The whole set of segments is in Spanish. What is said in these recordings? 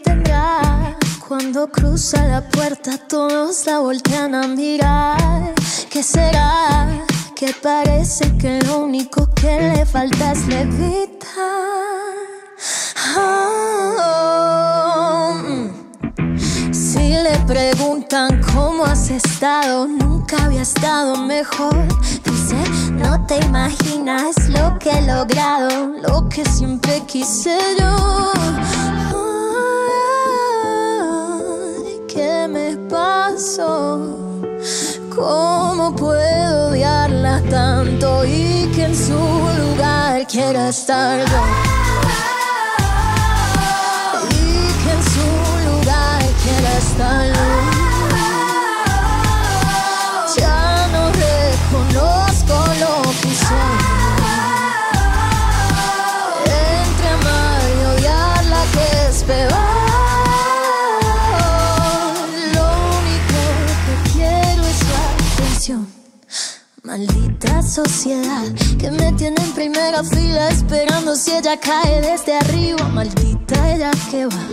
tendrá. Cuando cruza la puerta todos la voltean a mirar. ¿Qué será? Que parece que lo único que le falta es levitar. Ah, si le preguntan cómo has estado, nunca había estado mejor. Dice, no te imaginas lo que he logrado, lo que siempre quise yo. ¿Qué me pasó? ¿Cómo puedo odiarla tanto y que en su lugar quiera estar yo? Maldita sociedad que me tiene en primera fila esperando si ella cae desde arriba. Maldita ella que va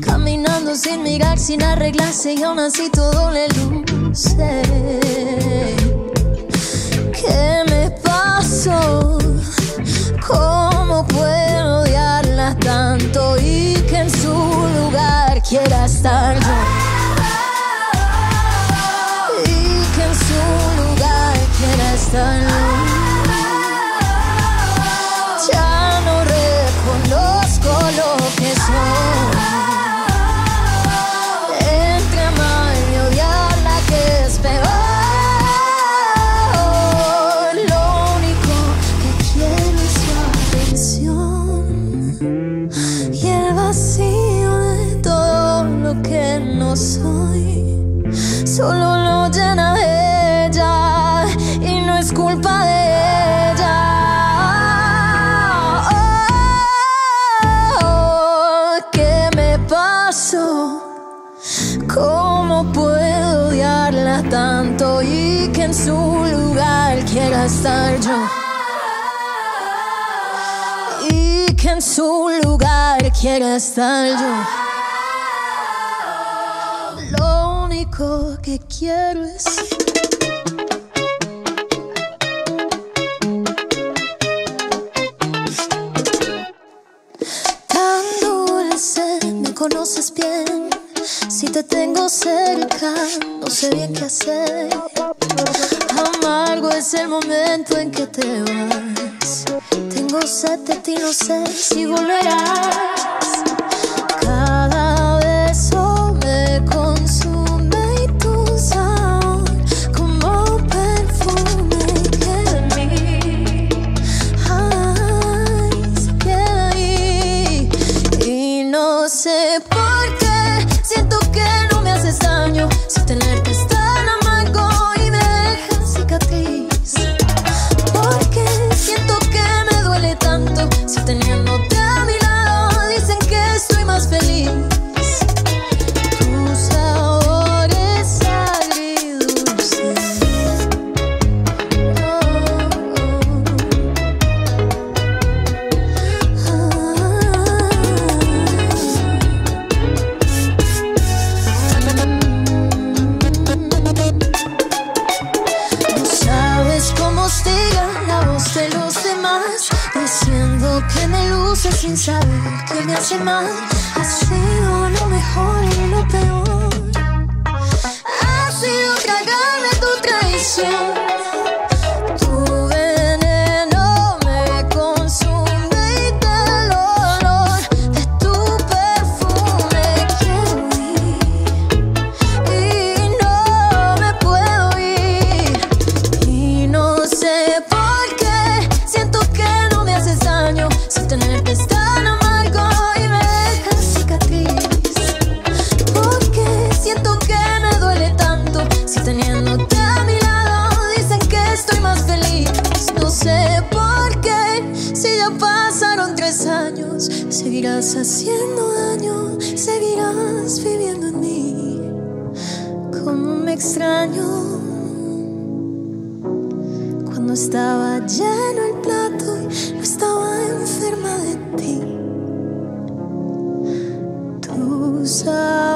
caminando sin mirar, sin arreglarse y aún así todo le luce. ¿Qué me pasó? ¿Cómo puedo odiarla tanto y que en su lugar quiera estar yo? Soy. Solo lo llena ella y no es culpa de ella. Oh, ¿Qué me pasó? ¿Cómo puedo odiarla tanto y que en su lugar quiera estar yo? Y que en su lugar quiera estar yo. Único que quiero es tan dulce, me conoces bien. Si te tengo cerca, no sé bien qué hacer. Amargo es el momento en que te vas. Tengo sed de ti, no sé si volverás. Daño si tenerte me luce sin saber que me hace mal seguirás haciendo daño seguirás viviendo en mí como me extraño cuando estaba lleno el plato y no estaba enferma de ti. Tú usar.